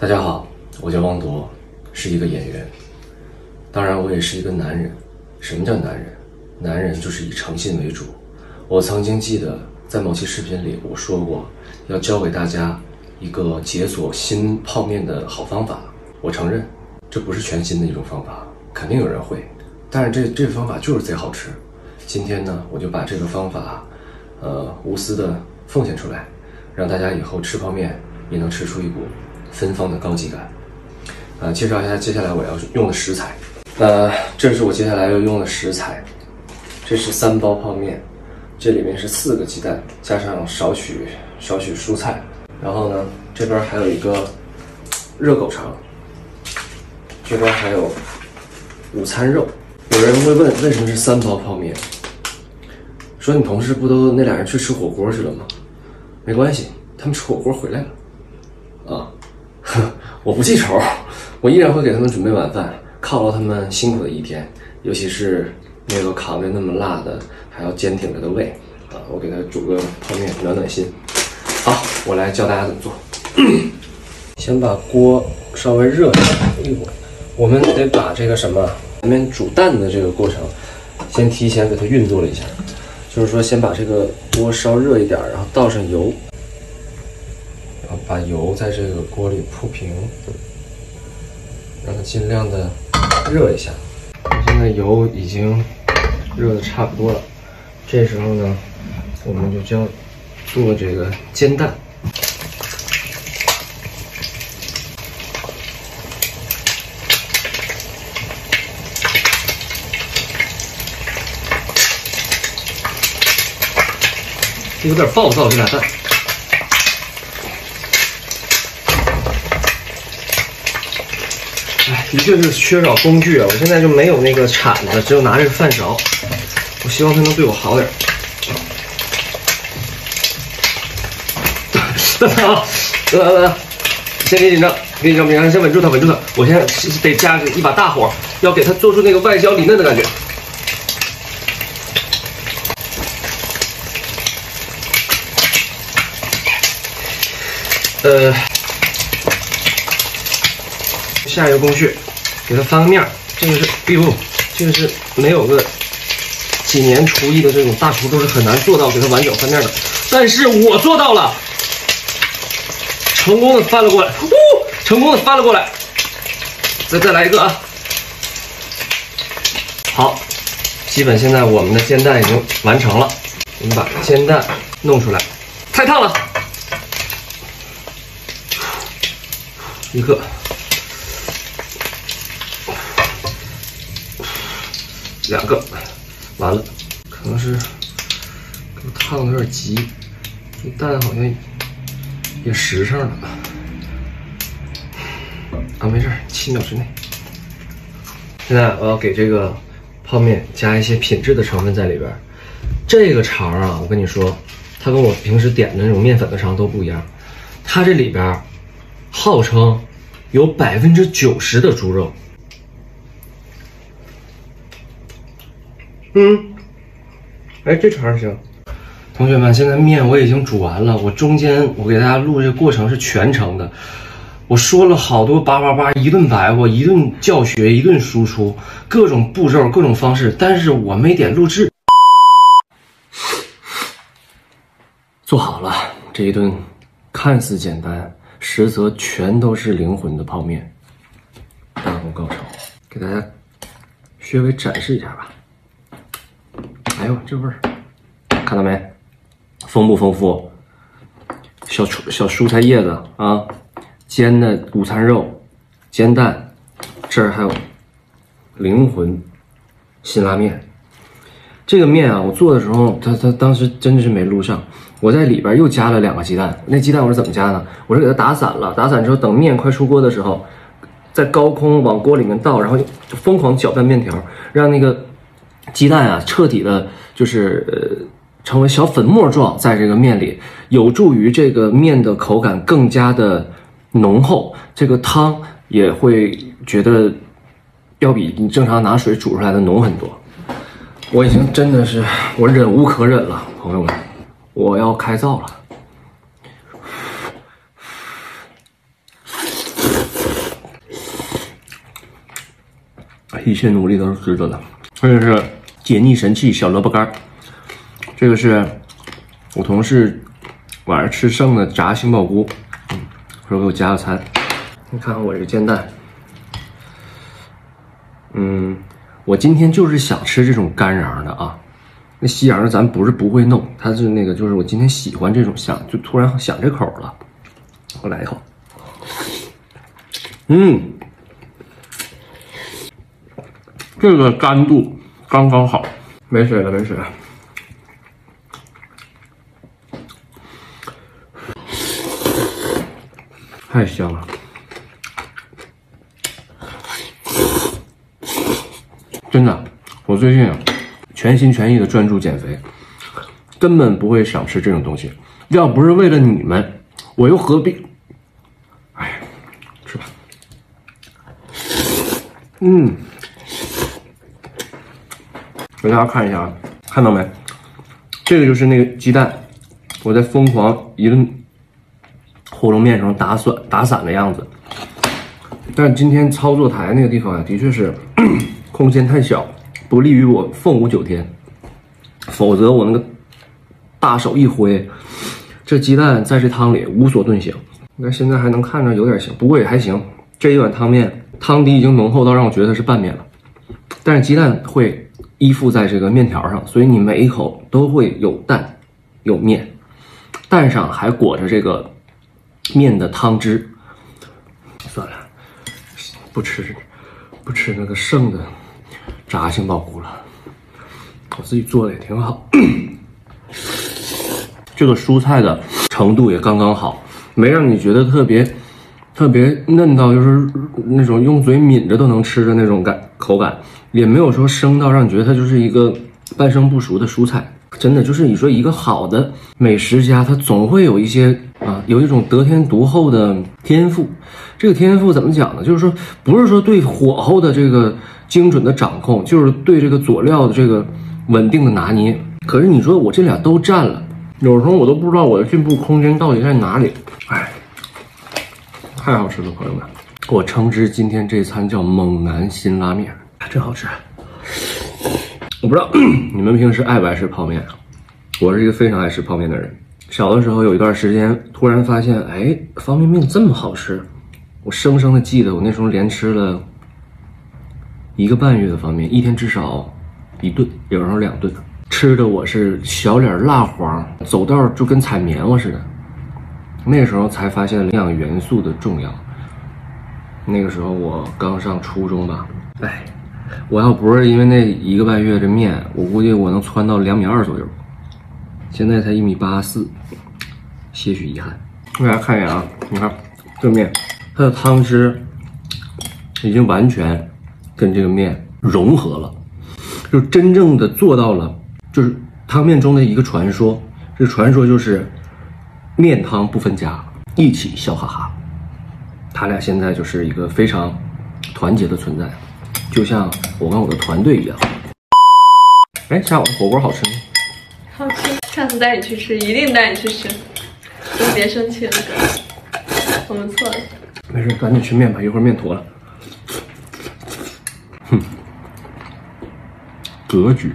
大家好，我叫汪铎，是一个演员，当然我也是一个男人。什么叫男人？男人就是以诚信为主。我曾经记得在某期视频里我说过，要教给大家一个解锁新泡面的好方法。我承认，这不是全新的一种方法，肯定有人会，但是这这方法就是贼好吃。今天呢，我就把这个方法，呃，无私的奉献出来，让大家以后吃泡面也能吃出一股芬芳的高级感。呃，介绍一下接下来我要用的食材。呃，这是我接下来要用的食材，这是三包泡面，这里面是四个鸡蛋，加上少许少许蔬菜，然后呢，这边还有一个热狗肠，这边还有午餐肉。有人会问，为什么是三包泡面？说你同事不都那俩人去吃火锅去了吗？没关系，他们吃火锅回来了。我不记仇，我依然会给他们准备晚饭，犒劳他们辛苦的一天，尤其是那个扛着那么辣的，还要坚挺着的胃啊，我给他煮个泡面暖暖心。好，我来教大家怎么做。先把锅稍微热一下，一会我们得把这个什么前面煮蛋的这个过程，先提前给它运作了一下，就是说先把这个锅烧热一点，然后倒上油，把油在这个锅里铺平，让它尽量的热一下。现在油已经热的差不多了，这时候呢，我们就将做这个煎蛋。有点暴躁，这俩蛋。的确是缺少工具啊！我现在就没有那个铲子，只有拿这个饭勺。我希望他能对我好点。等等啊，等等等，先别紧张，别紧张，别紧张，先稳住他，稳住他。我现在得加一把大火，要给他做出那个外焦里嫩的感觉。呃，下一个工序，给它翻个面儿。这个是，哎呦，这个是没有个几年厨艺的这种大厨都是很难做到给它完整翻面的。但是我做到了，成功的翻了过来，呜，成功的翻了过来。再再来一个啊！好，基本现在我们的煎蛋已经完成了。我们把煎蛋弄出来，太烫了。一个，两个，完了，可能是给我烫的有点急，这蛋好像也实上了。啊，没事，七秒之内。现在我要给这个泡面加一些品质的成分在里边。这个肠啊，我跟你说，它跟我平时点的那种面粉的肠都不一样，它这里边。号称有百分之九十的猪肉，嗯，哎，这肠行。同学们，现在面我已经煮完了，我中间我给大家录这个过程是全程的，我说了好多叭叭叭，一顿白话，一顿教学，一顿输出，各种步骤，各种方式，但是我没点录制。做好了这一顿，看似简单。实则全都是灵魂的泡面，大功告成，给大家稍微展示一下吧。哎呦，这味儿，看到没？丰不丰富？小蔬小蔬菜叶子啊，煎的午餐肉，煎蛋，这儿还有灵魂辛拉面。这个面啊，我做的时候，他他当时真的是没录上。我在里边又加了两个鸡蛋，那鸡蛋我是怎么加呢？我是给它打散了，打散之后等面快出锅的时候，在高空往锅里面倒，然后就疯狂搅拌面条，让那个鸡蛋啊彻底的就是呃成为小粉末状在这个面里有助于这个面的口感更加的浓厚。这个汤也会觉得要比你正常拿水煮出来的浓很多。我已经真的是我忍无可忍了朋友们。我要开造了。一切努力都是值得的。这就是解腻神器小萝卜干儿，这个是我同事晚上吃剩的炸杏鲍菇，嗯，说给我加个餐。你看看我这个煎蛋，嗯，我今天就是想吃这种干瓤的啊。那西洋的咱不是不会弄，它是那个就是我今天喜欢这种香，就突然想这口了。我来一口，嗯，这个干度刚刚好，没水了，没水了，太香了。真的，我最近，全心全意的专注减肥，根本不会想吃这种东西。要不是为了你们，我又何必？哎，吃吧。嗯，给大家看一下啊，看到没？这个就是那个鸡蛋，我在疯狂一顿和龙面上打散打散的样子。但今天操作台那个地方啊，的确是。空间太小，不利于我凤舞九天。否则我那个大手一挥，这鸡蛋在这汤里无所遁形。你看现在还能看着有点行，不过也还行。这一碗汤面汤底已经浓厚到让我觉得它是拌面了，但是鸡蛋会依附在这个面条上，所以你每一口都会有蛋有面，蛋上还裹着这个面的汤汁。算了，不吃，不吃那个剩的。炸杏鲍菇了，我自己做的也挺好。这个蔬菜的程度也刚刚好，没让你觉得特别特别嫩到就是那种用嘴抿着都能吃的那种感口感，也没有说生到让你觉得它就是一个半生不熟的蔬菜。真的就是你说一个好的美食家，他总会有一些啊，有一种得天独厚的天赋。这个天赋怎么讲呢？就是说不是说对火候的这个。精准的掌控就是对这个佐料的这个稳定的拿捏。可是你说我这俩都占了，有时候我都不知道我的进步空间到底在哪里。哎，太好吃了，朋友们！我称之今天这餐叫猛男辛拉面，真好吃。我不知道 你们平时爱不爱吃泡面，我是一个非常爱吃泡面的人。小的时候有一段时间，突然发现，哎，方便面这么好吃，我生生的记得我那时候连吃了。一个半月的方面，一天至少一顿，有时候两顿，吃的我是小脸蜡黄，走道就跟踩棉花似的。那时候才发现营养元素的重要。那个时候我刚上初中吧，哎，我要不是因为那一个半月的面，我估计我能窜到两米二左右。现在才一米八四，些许遗憾。给大家看一眼啊，你看这面，它的汤汁已经完全。跟这个面融合了，就真正的做到了，就是汤面中的一个传说。这传说就是面汤不分家，一起笑哈哈。他俩现在就是一个非常团结的存在，就像我跟我的团队一样。哎，下午的火锅好吃吗？好吃，下次带你去吃，一定带你去吃。你别生气了，哥，我们错了。没事，赶紧吃面吧，一会儿面坨了。哼格局。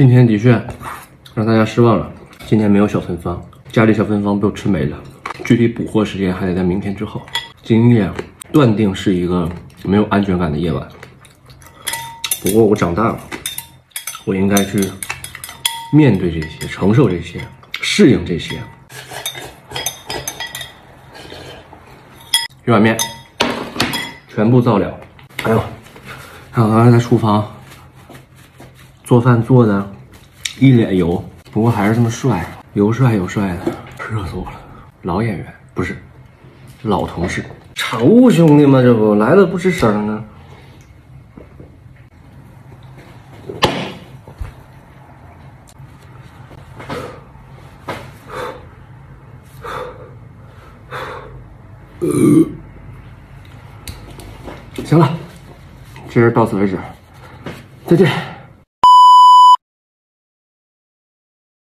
今天的确让大家失望了。今天没有小芬芳，家里小芬芳被我吃没了。具体补货时间还得在明天之后。今夜断定是一个没有安全感的夜晚。不过我长大了，我应该去面对这些，承受这些，适应这些。一碗面全部造了。哎呦，看我刚才在厨房做饭做的一脸油，不过还是这么帅，油帅油帅的，热死我了。老演员不是老同事，场务兄弟嘛？这不来了不吱声呢。行了，今儿到此为止，再见。